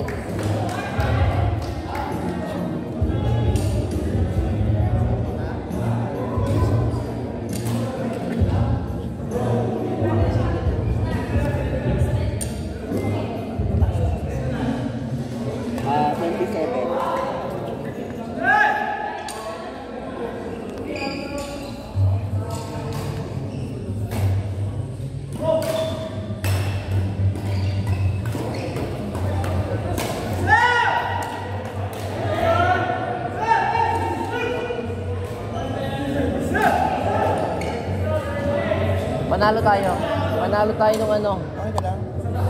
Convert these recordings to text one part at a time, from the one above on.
again. Panalo tayo. Panalo tayo nung ano. Okay ka lang?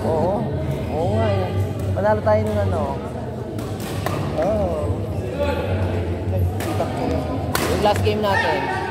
Oo. Oo nga eh. Panalo tayo nung ano. Oo. Oh. Yung last game natin.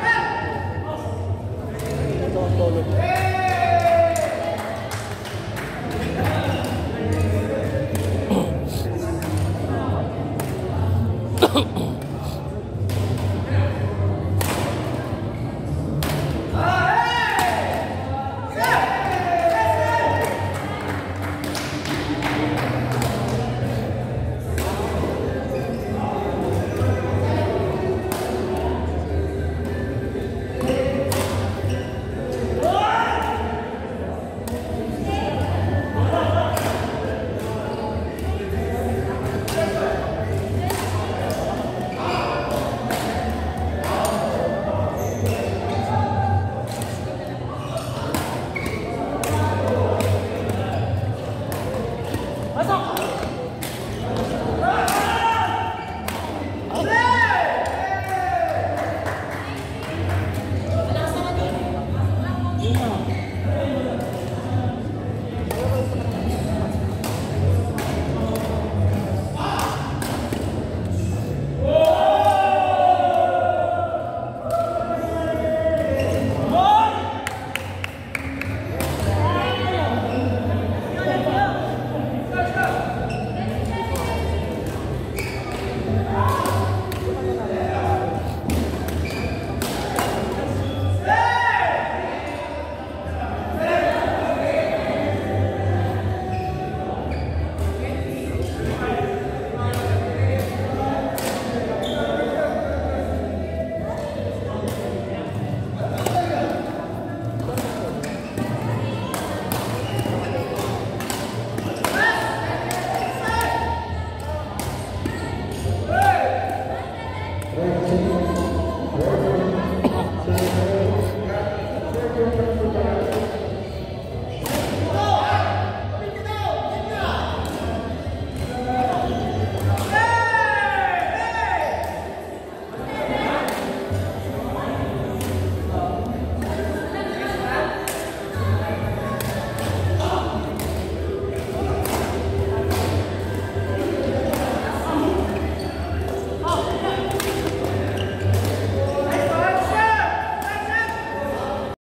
Oh,